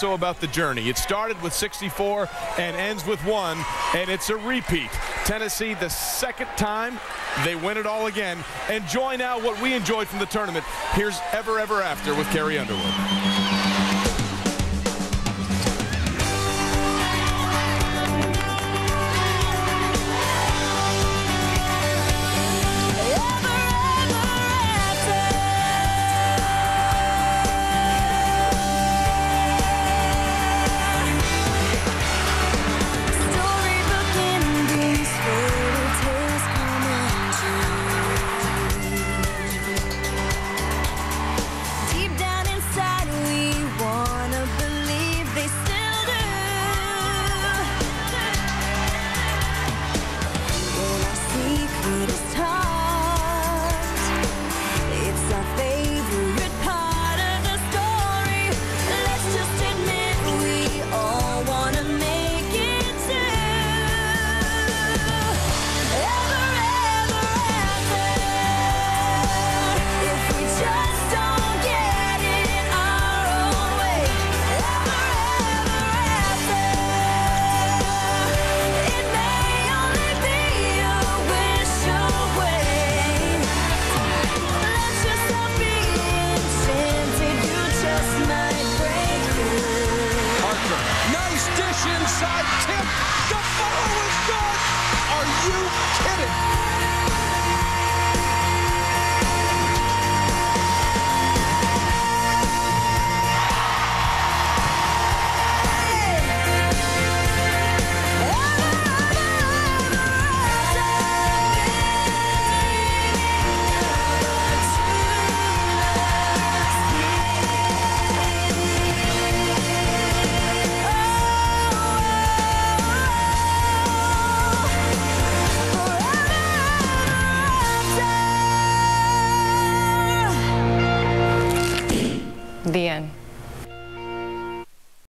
So about the journey. It started with 64 and ends with one, and it's a repeat. Tennessee, the second time, they win it all again. Enjoy now what we enjoyed from the tournament. Here's Ever Ever After with Carrie Underwood.